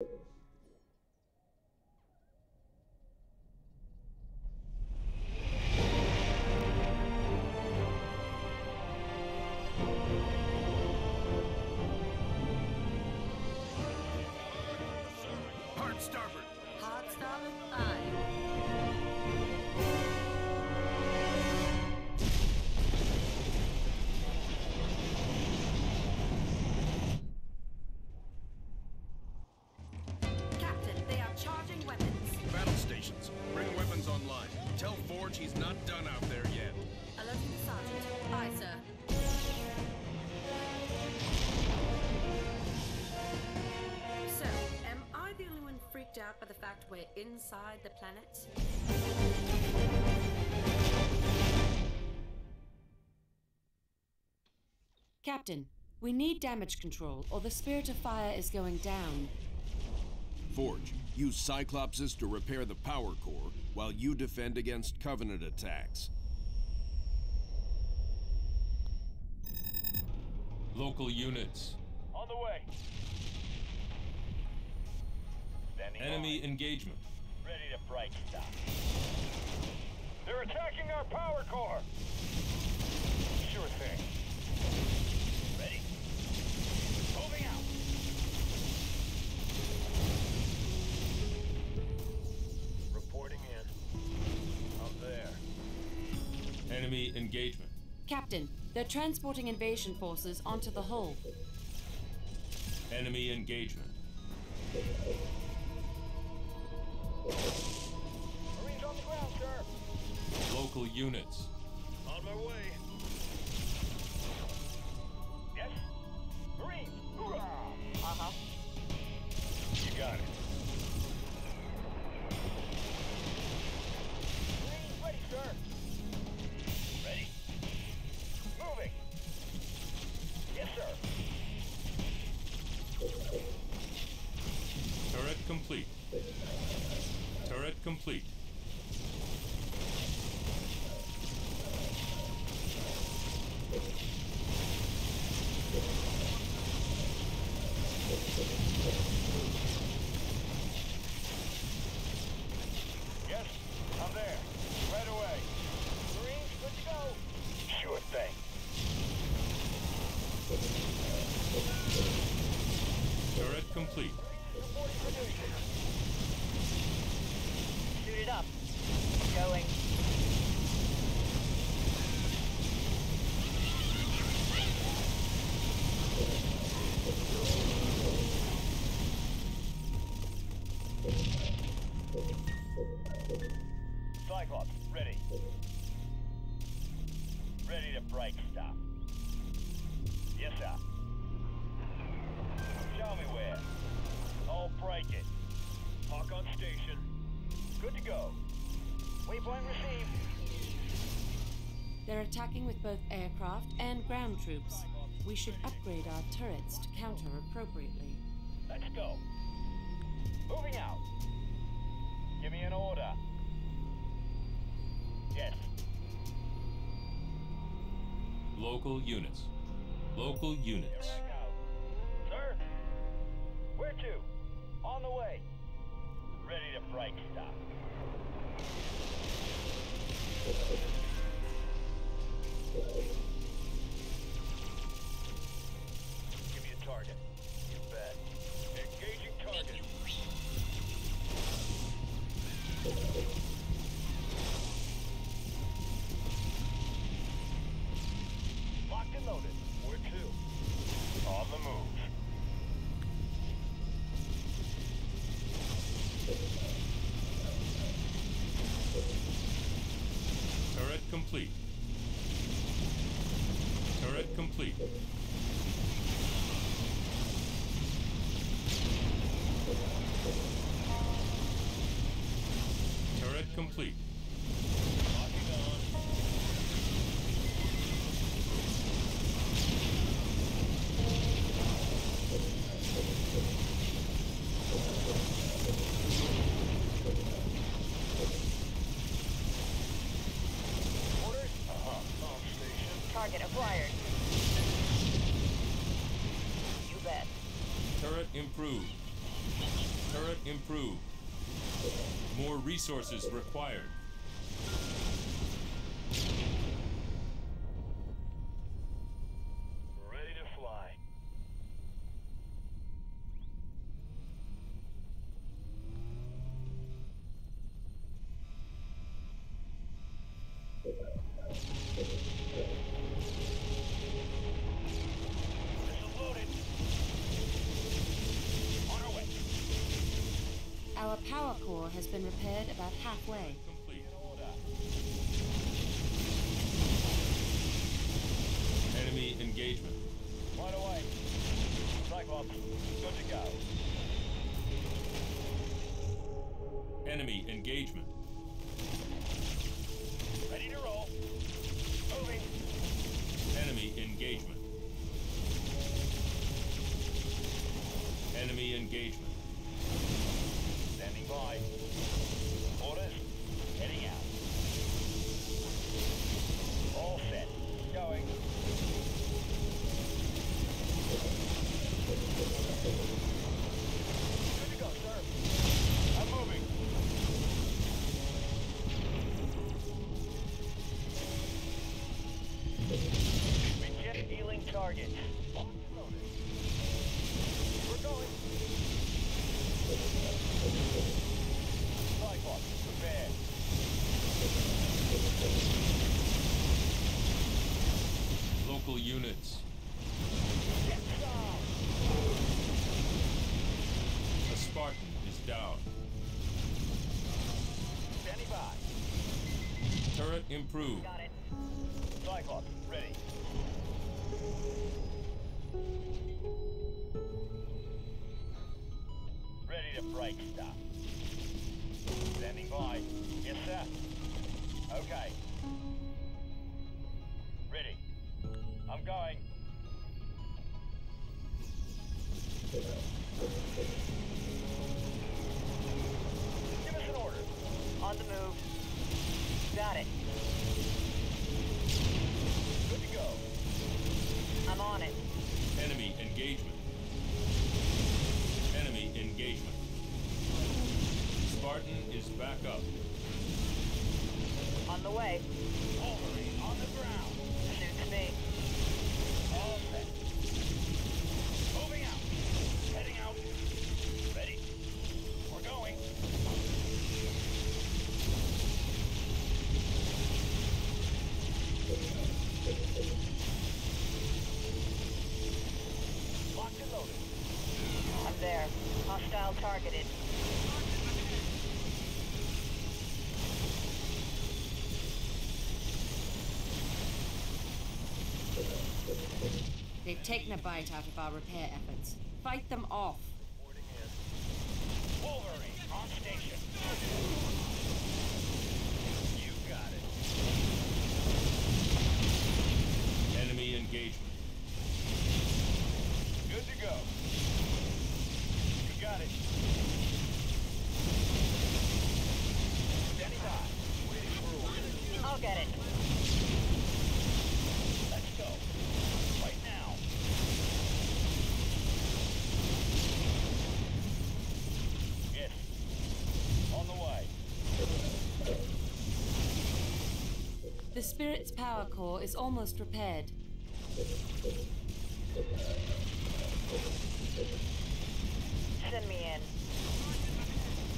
Hard we're inside the planet? Captain, we need damage control, or the Spirit of Fire is going down. Forge, use Cyclopses to repair the power core while you defend against Covenant attacks. Local units. On the way. Standing Enemy by. engagement. Ready to break stuff. They're attacking our power core. Sure thing. Ready. Moving out. Reporting in. Up there. Enemy engagement. Captain, they're transporting invasion forces onto the hull. Enemy engagement. Units. On my way. Cyclops, ready. Ready to break stuff. Yes, sir. Show me where. I'll break it. Park on station. Good to go. Waypoint received. They're attacking with both aircraft and ground troops. We should upgrade our turrets to counter appropriately. Let's go. Moving out. Give me an order. Yes. Local units. Local units. Here I go. Sir? Where to? On the way. Ready to break stuff. Give me a target. resources required. been repaired about halfway. improve. the way. They've taken a bite out of our repair efforts. Fight them off. Spirit's power core is almost repaired. Send me in.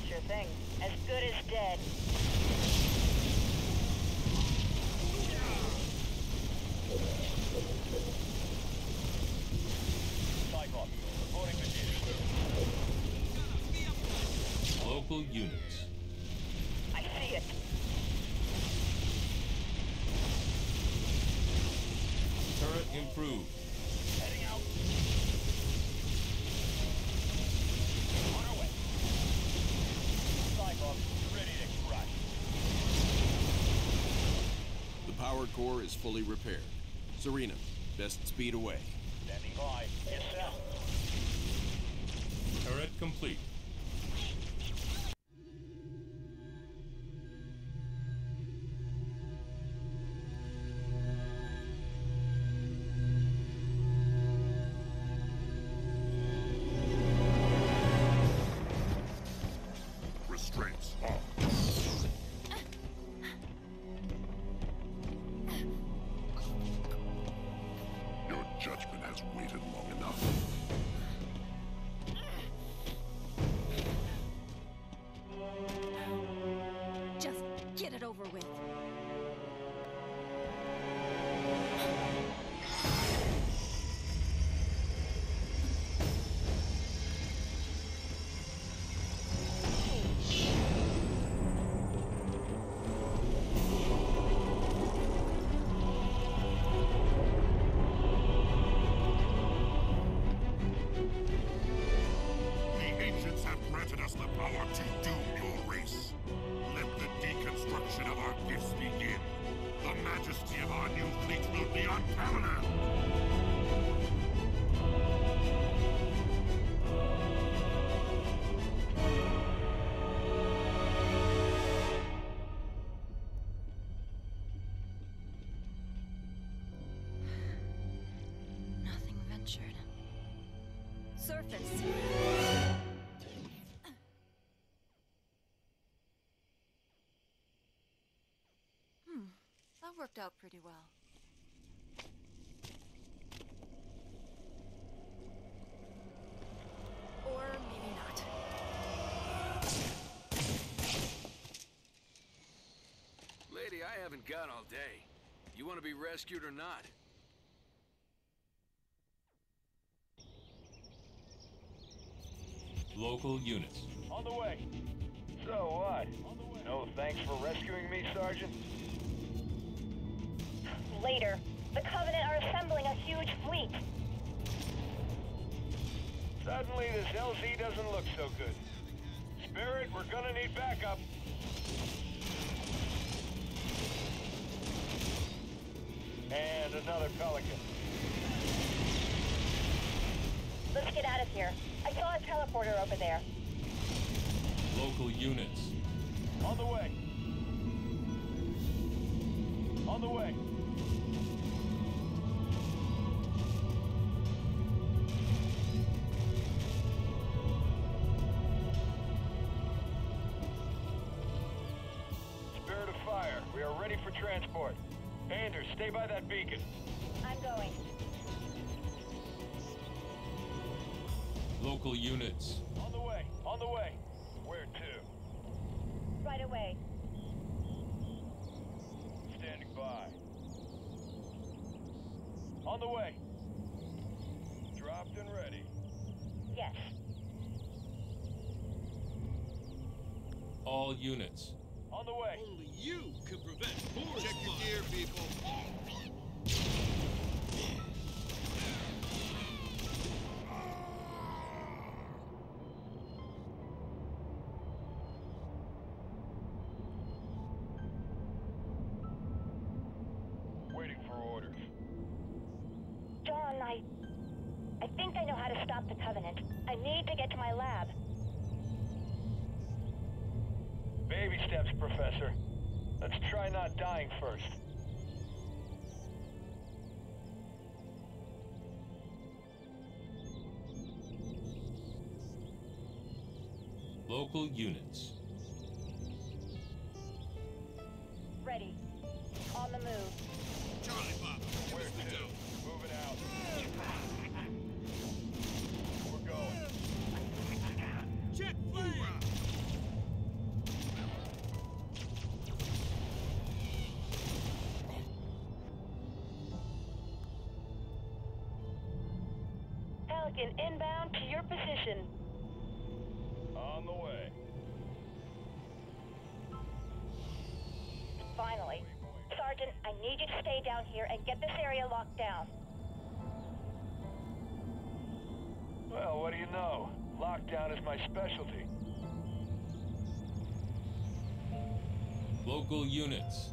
Sure thing. As good as dead. Cyclops, reporting material. Local units. core is fully repaired. Serina, best speed away. Standing by. Yes, sir. Turret complete. Hmm, that worked out pretty well. Or maybe not. Lady, I haven't got all day. You want to be rescued or not? Local units. On the way. So what? No thanks for rescuing me, Sergeant? Later, the Covenant are assembling a huge fleet. Suddenly, this LZ doesn't look so good. Spirit, we're gonna need backup. And another Pelican. Let's get out of here. I saw a teleporter over there. Local units. On the way. On the way. Spirit of Fire, we are ready for transport. Anders, stay by that beacon. Local units. On the way, on the way. Where to? Right away. Standing by. On the way. Dropped and ready. Yes. All units. On the way. Only you can prevent forest Check your gear, people. Local units. Ready. On the move. Charlie Pop, give Where the to? dough. Moving out. We're going. Check fire! Pelican inbound to your position. Stay down here and get this area locked down. Well, what do you know? Lockdown is my specialty. Local units.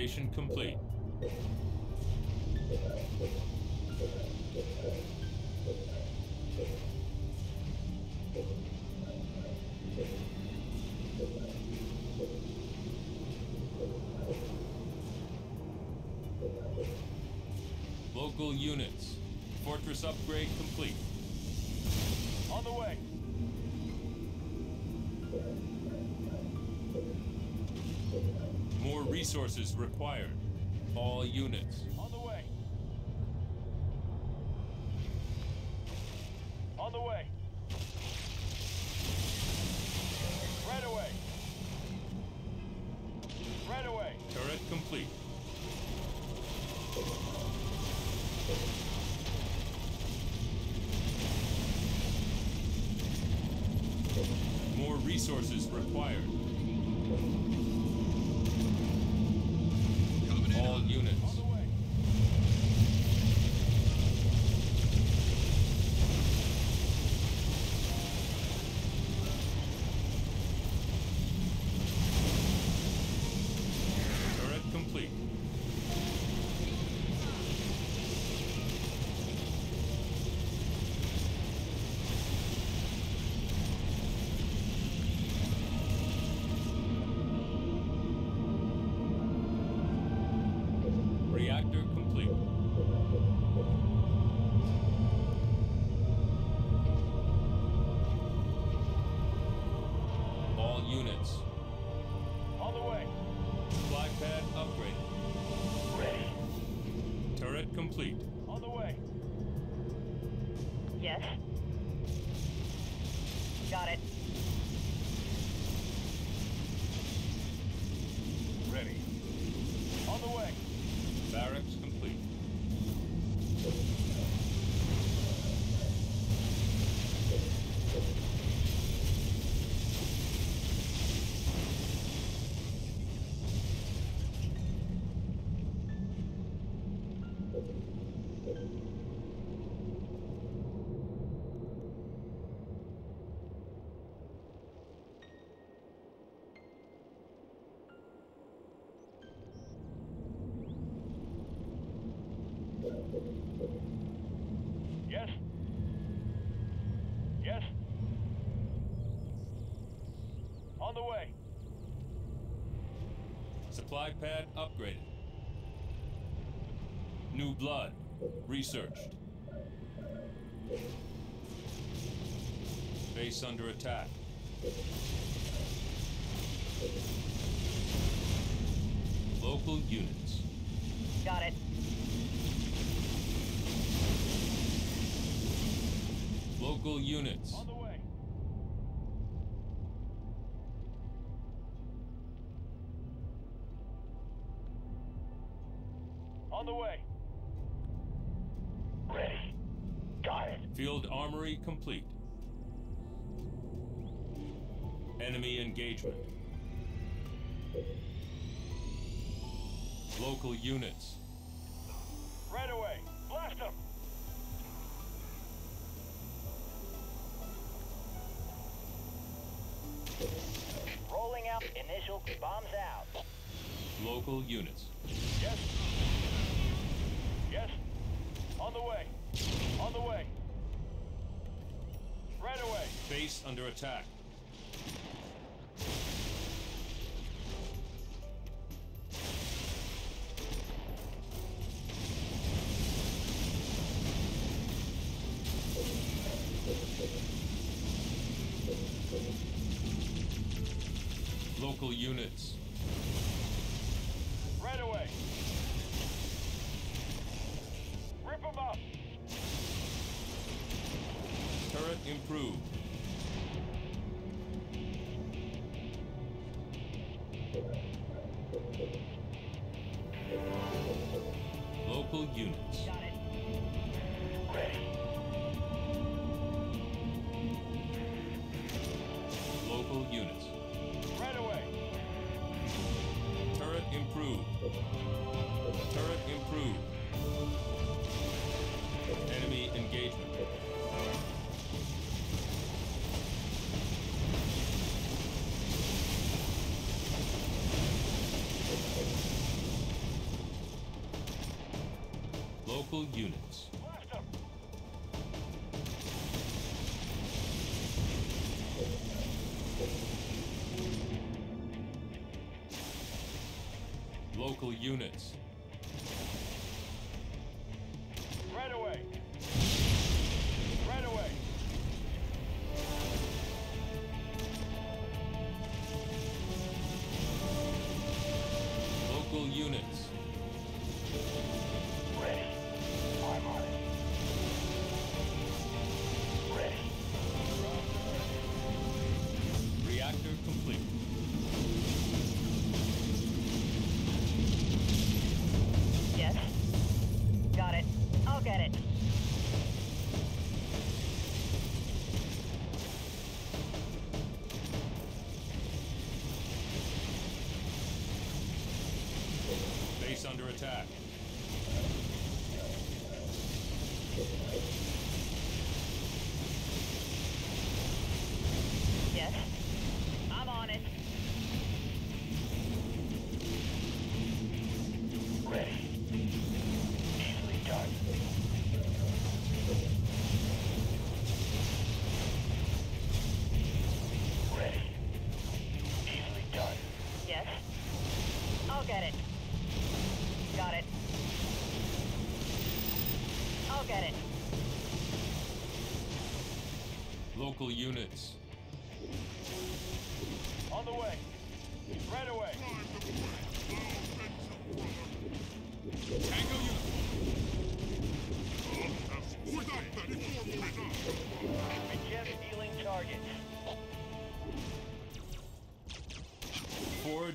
Station complete. Local units. Fortress upgrade complete. On the way. Resources required. All units. Units. On the way. Fly pad upgraded. Ready. Turret complete. On the way. Yes? Got it. Ready. On the way. Barracks complete. Yes. Yes. On the way. Supply pad upgraded. New blood. Researched. Base under attack. Local units. Got it. Local units. The way. On the way. Ready. Got it. Field armory complete. Enemy engagement. Local units. Right away. Blast them. Rolling out. Initial bombs out. Local units. Yes. On the way. On the way. Right away. Base under attack. Local units. local units. Local units.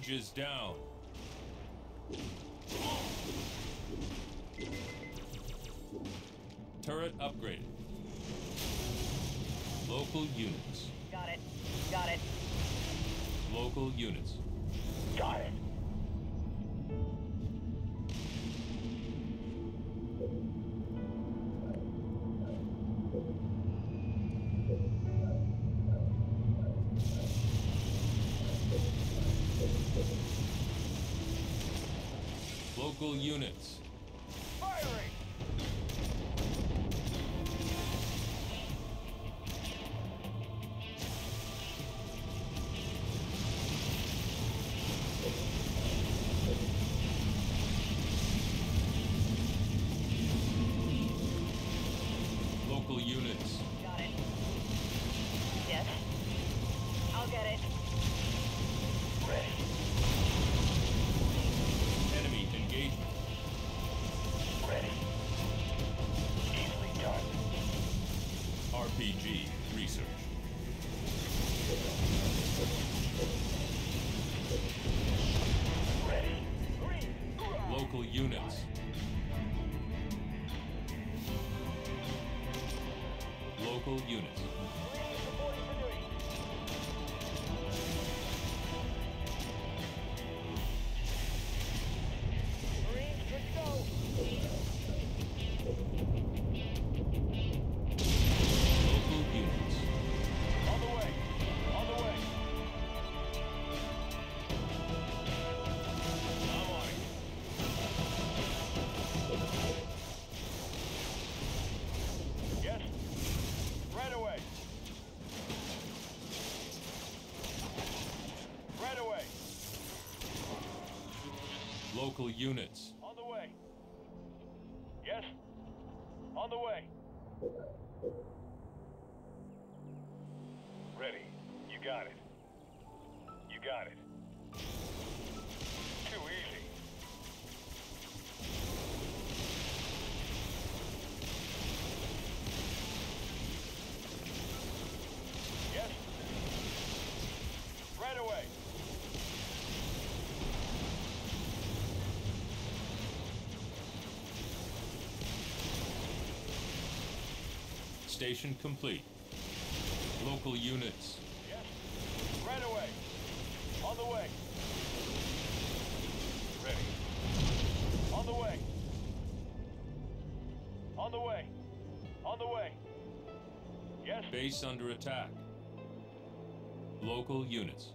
is down. Turret upgraded. Local units. Got it. Got it. Local units. Got it. units. local units. On the way. Yes? On the way. Station complete. Local units. Yes. Right away. On the way. Ready. On the way. On the way. On the way. Yes. Base under attack. Local units.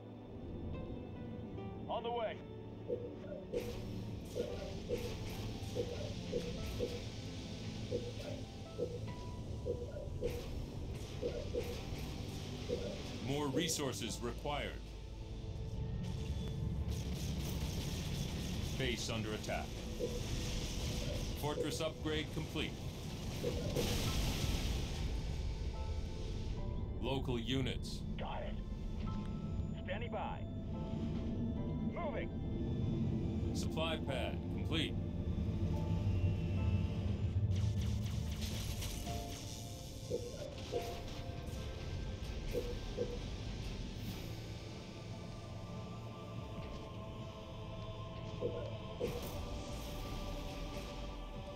Resources required. Base under attack. Fortress upgrade complete. Local units. Got it. Standing by. Moving. Supply pad complete.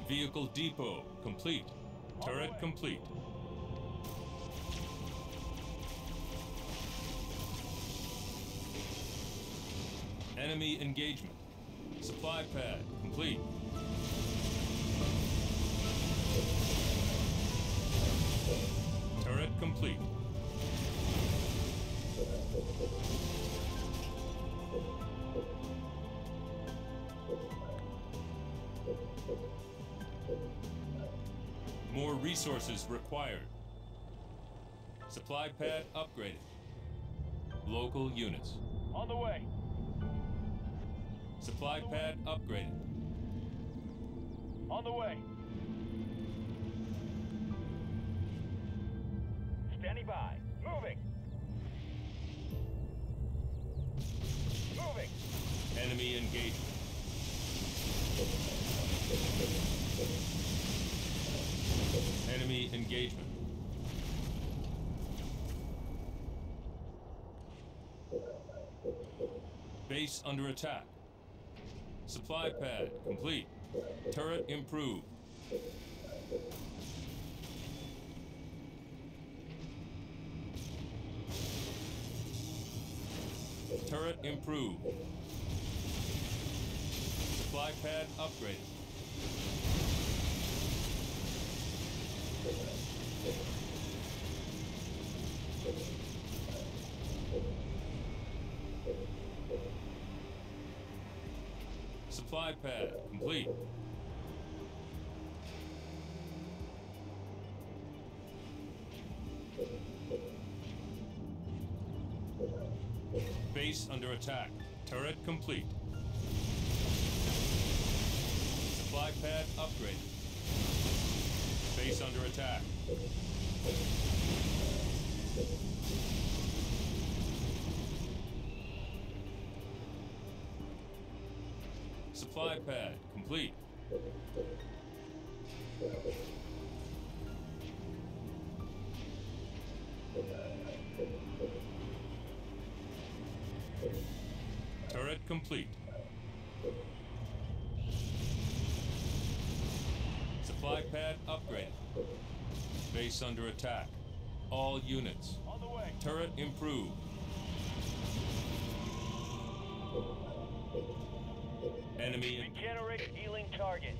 Vehicle depot complete. Turret complete. Enemy engagement. Supply pad complete. Turret complete. Resources required. Supply pad upgraded. Local units. On the way. Supply pad upgraded. On the way. Standing by. Moving. Moving. Enemy engagement. Enemy engagement. Base under attack. Supply pad complete. Turret improved. Turret improved. Supply pad upgraded. Supply pad complete. Base under attack. Turret complete. Supply pad upgraded. Base under attack. Supply pad complete. Turret complete. Supply pad upgraded. Base under attack. All units. On the way. Turret improved. Enemy Regenerate healing targets.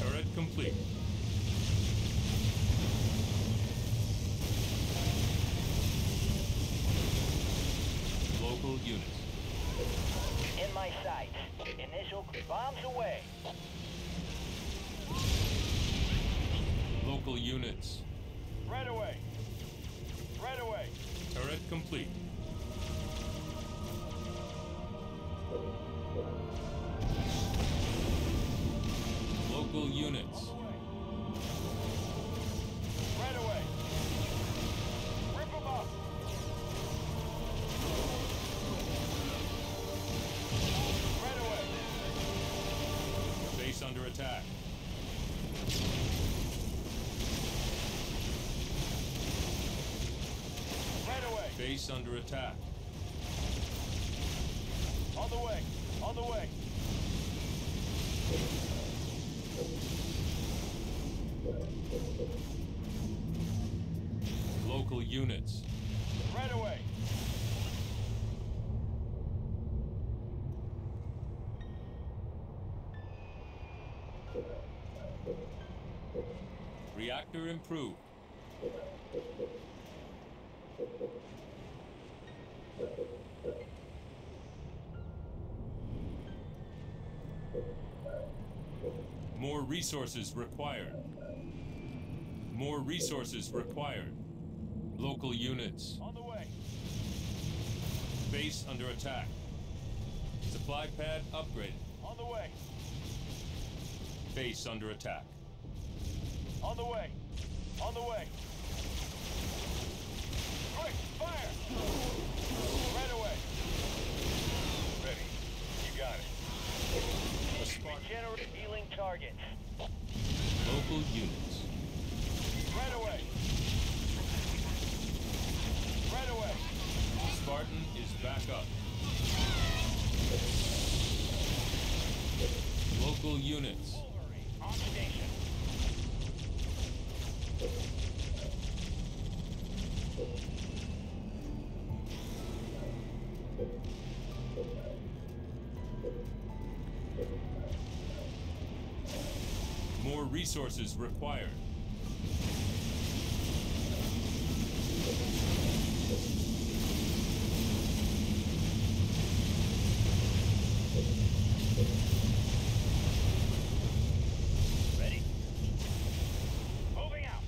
turret complete. Local units. In my sights. Initial bombs away. Local units. Right away. Right away. Turret complete. Local units. Base under attack. On the way. On the way. Local units. Right away. Reactor improved. More resources required. More resources required. Local units. On the way. Base under attack. Supply pad upgraded. On the way. Base under attack. On the way. On the way. Quick, fire! Right away. Ready. You got it. A. Regenerate healing target. Local units. Right away. Right away. Spartan is back up. Local units. Resources required. Ready? Moving out.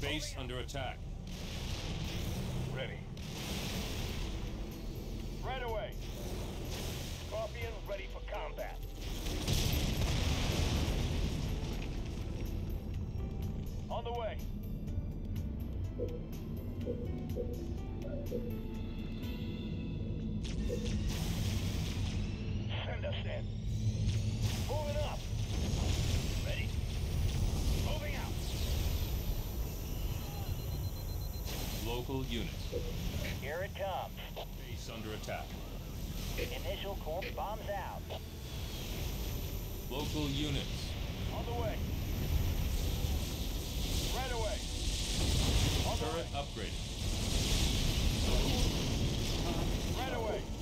Base under attack. Send us in. Moving up. Ready? Moving out. Local units. Here it comes. Base under attack. Initial core bombs out. Local units. On the way. Right away. On the Turret upgraded. Right away.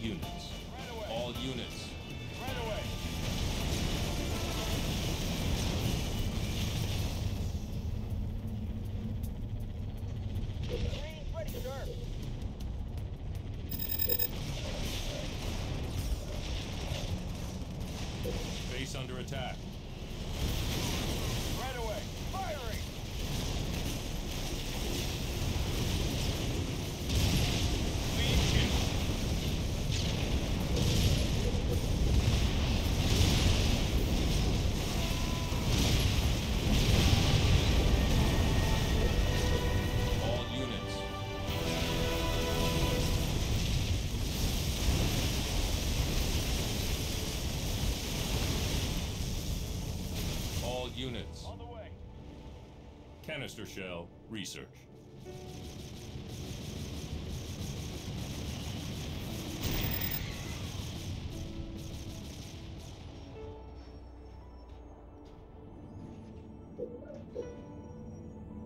Units. All units. Canister shell research.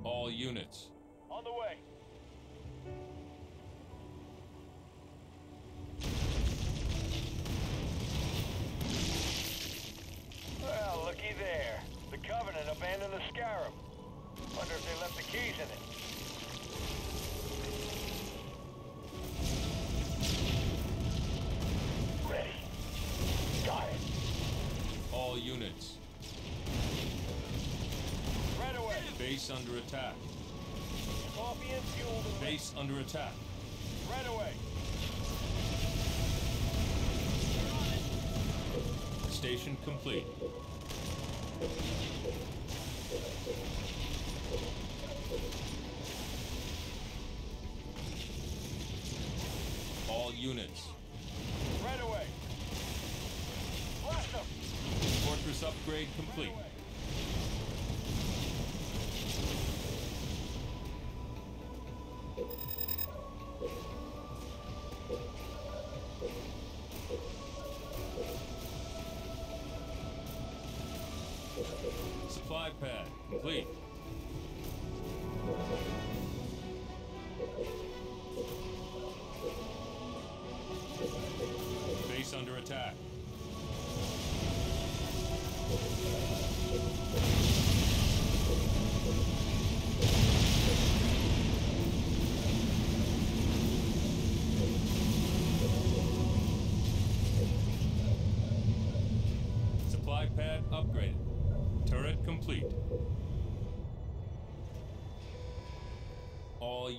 All units. On the way. Units. Right away. Base under attack. Coffee and fuel. Base under attack. Right away. Station complete. All units. Right away. Blast them. Fortress upgrade complete.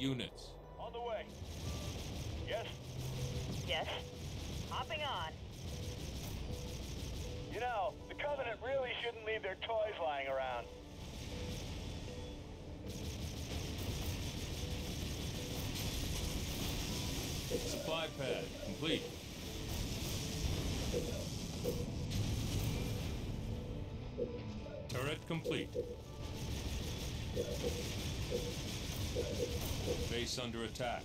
Units. On the way. Yes? Yes? Hopping on. You know, the Covenant really shouldn't leave their toys lying around. Supply pad complete. Turret complete. Base under attack.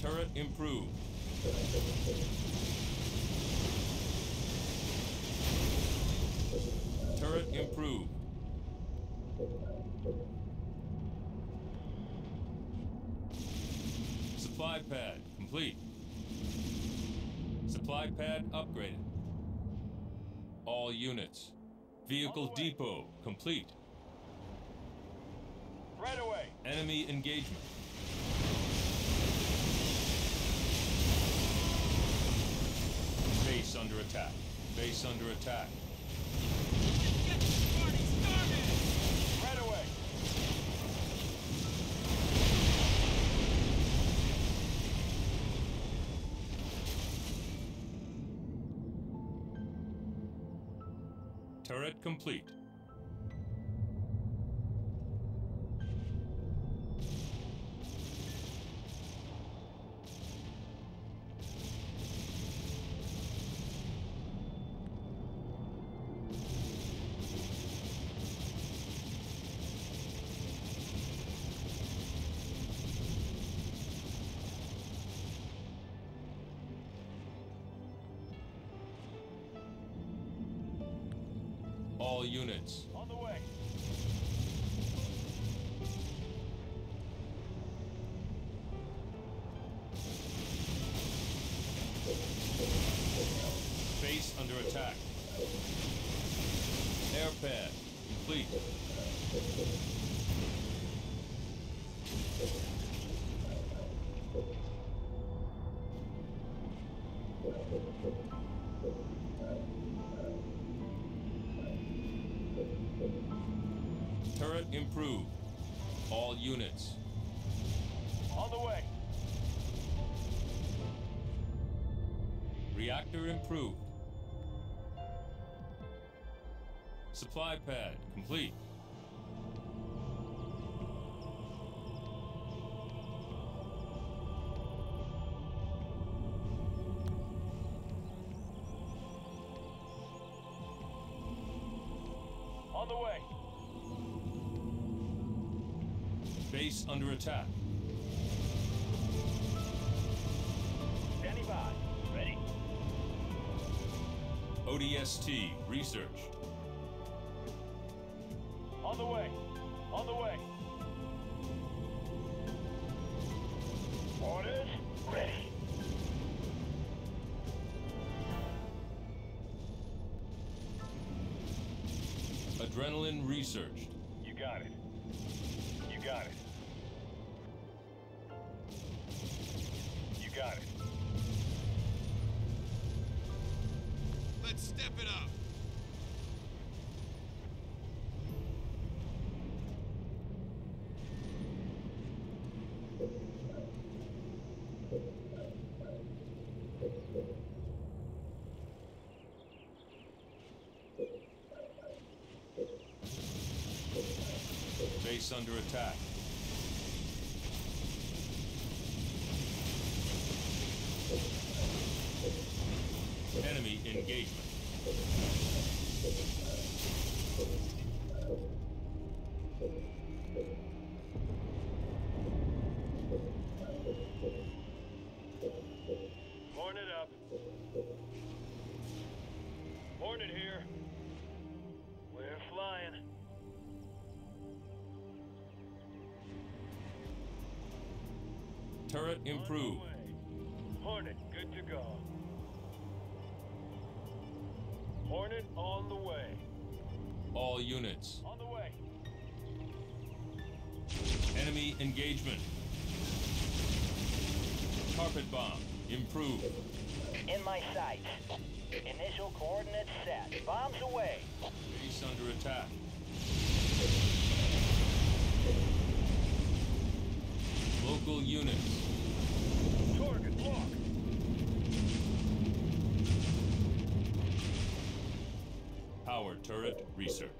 Turret improved. Turret improved. Supply pad complete. Supply pad upgraded. All units. Vehicle depot complete. Right away. Enemy engagement. Base under attack. Base under attack. Right away. Turret complete. All units. Improved. All units. On the way. Reactor improved. Supply pad complete. Attack. Standing by. Ready. ODST research. On the way. On the way. Orders ready. Adrenaline researched. Base under attack. Turret improved. Hornet, good to go. Hornet on the way. All units. On the way. Enemy engagement. Carpet bomb. Improved. In my sights. Initial coordinates set. Bombs away. Base under attack. Local units. Target lock. Power turret research.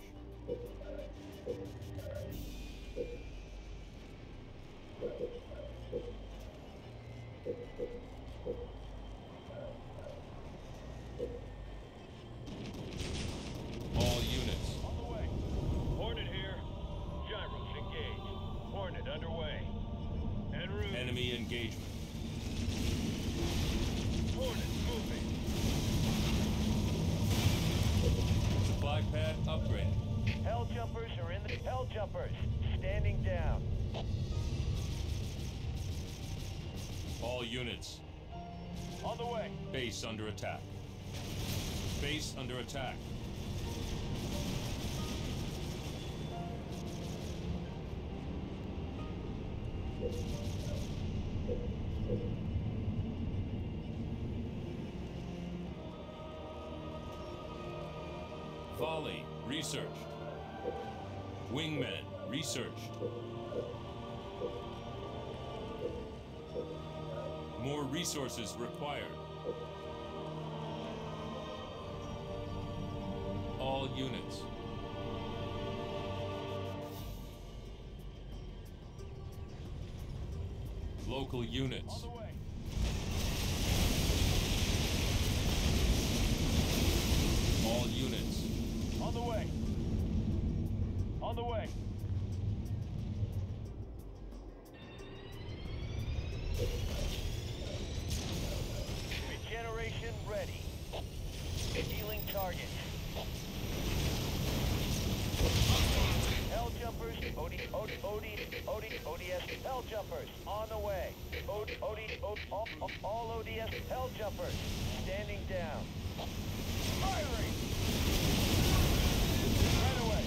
Attack. Base under attack. Volley researched. Wingmen researched. More resources required. All units. Local units. All units. On the way. On the way. Regeneration ready. Healing target. Hell jumpers, OD, OD, OD, OD, ODS, hell jumpers, on the way. OD, OD, OD, all, all ODS, hell jumpers, standing down. Firing! Right away.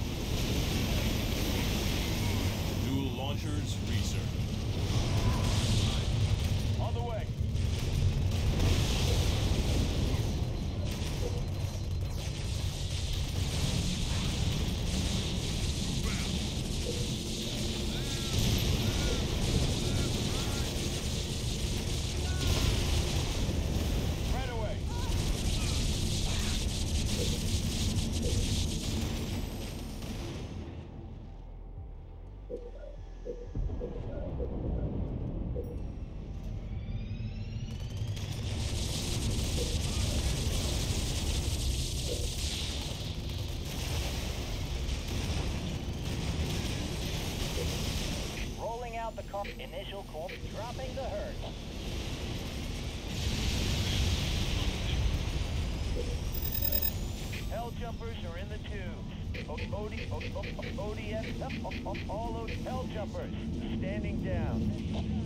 Dual launchers research. On the way. Right away. Initial corp. Dropping the herd. Hell jumpers are in the tubes. O- OD, O- O- ODS, all hell jumpers standing down.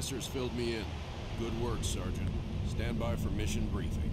professors filled me in. Good work, Sergeant. Stand by for mission briefing.